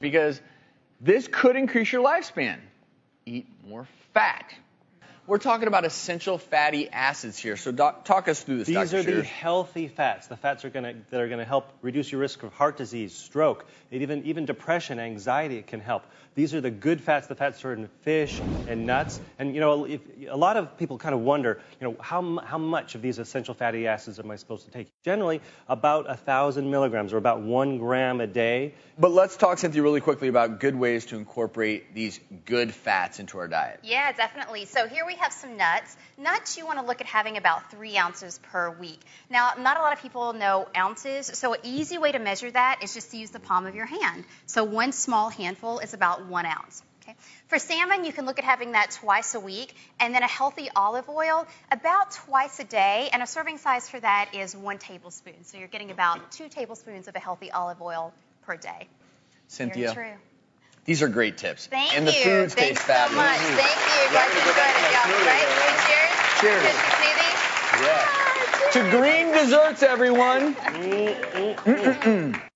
because this could increase your lifespan. Eat more fat. We're talking about essential fatty acids here. So doc, talk us through this. These Dr. are the healthy fats. The fats are gonna, that are going to help reduce your risk of heart disease, stroke, and even even depression, anxiety. It can help. These are the good fats, the fats stored in fish and nuts. And you know, if, a lot of people kind of wonder, you know, how how much of these essential fatty acids am I supposed to take? Generally, about a thousand milligrams, or about one gram a day. But let's talk, Cynthia, really quickly about good ways to incorporate these good fats into our diet. Yeah, definitely. So here we have some nuts. Nuts, you want to look at having about three ounces per week. Now, not a lot of people know ounces, so an easy way to measure that is just to use the palm of your hand. So one small handful is about one ounce. Okay. For salmon, you can look at having that twice a week, and then a healthy olive oil about twice a day, and a serving size for that is one tablespoon. So you're getting about two tablespoons of a healthy olive oil per day. Cynthia, these are great tips. Thank and you. the foods Thanks taste so fabulous. much. Thank you. Glad you enjoyed it, y'all. Right? Cheers. Cheers. Good smoothie. Yeah. Ah, to green desserts, everyone. Mm, mm, mm.